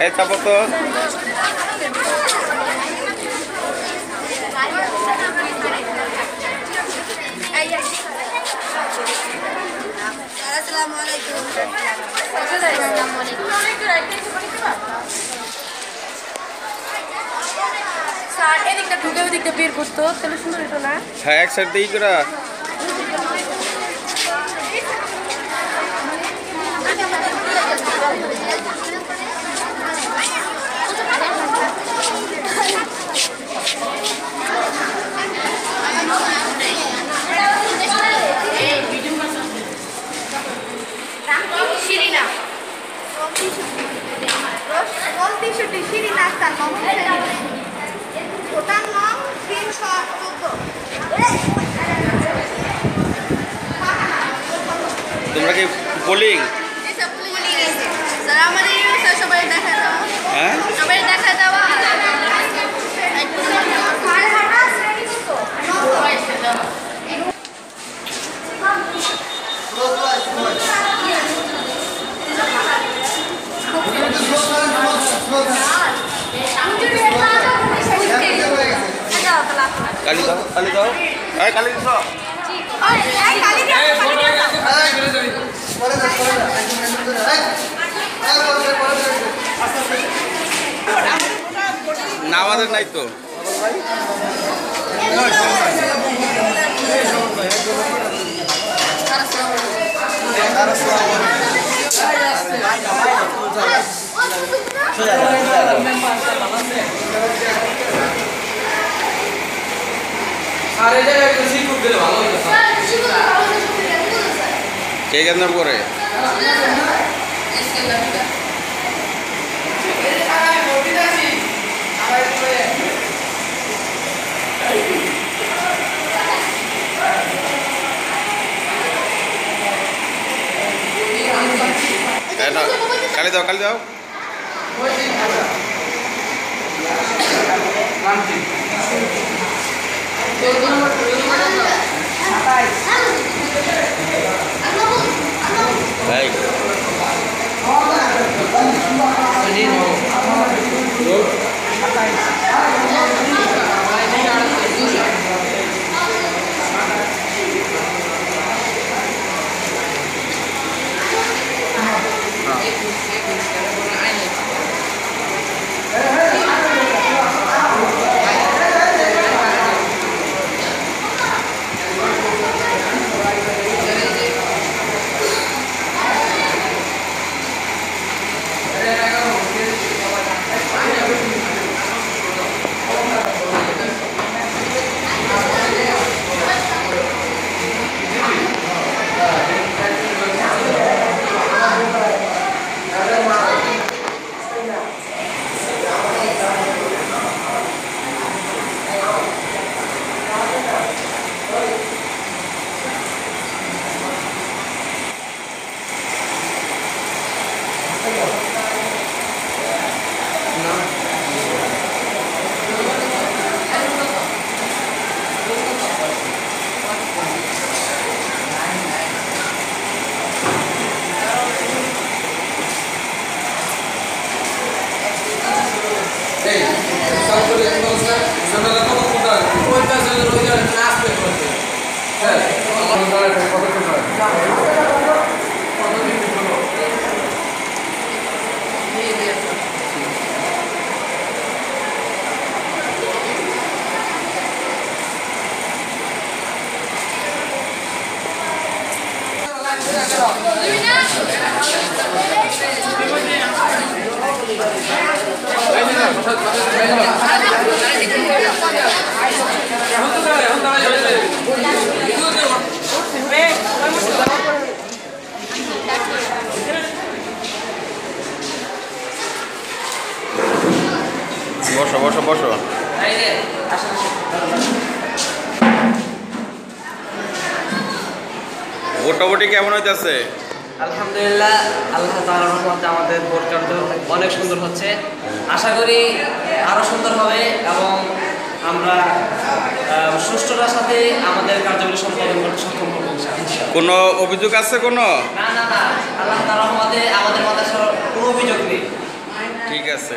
এই চাপো তো আসসালামু আলাইকুম স্যার এদিকটা ঢুকে ওদিকটা বের করতো তাহলে সুন্দর হতো না হ্যাঁ এক সাইড দিই করা রন্তিশুটি শিরিনা আক্তার মোহাম্মদ ভুটান নং তিনশো চোদ্দ। তোমরা কি বোলিং সবাই দেখা হ্যাঁ? সবাই দেখা দেওয়া কালি দাও কালি দাও। এই কালি দিছ? না আমাদের নাই তো। আর এই জায়গায় একটু শিক্ষক দিলে ভালো হতো। কে কেন করে? কালি দাও কালি দাও। এই বসো বসো বসো। মোটামুটি কেমন হইতেছে? আলহামদুলিল্লাহ আল্লাহ তাআলার রহমতে আমাদের ভোট কার্য অনেক সুন্দর হচ্ছে। আশা করি আরও সুন্দর হবে এবং আমরা সুষ্ঠুতার সাথে আমাদের কার্যগুলি সম্পাদন করতে সক্ষম হব কোনো অভিযোগ আছে কোনো? না না না আল্লাহ তাআলার রহমতে আমাদের মাথায় কোনো অভিযোগ নেই। ঠিক আছে।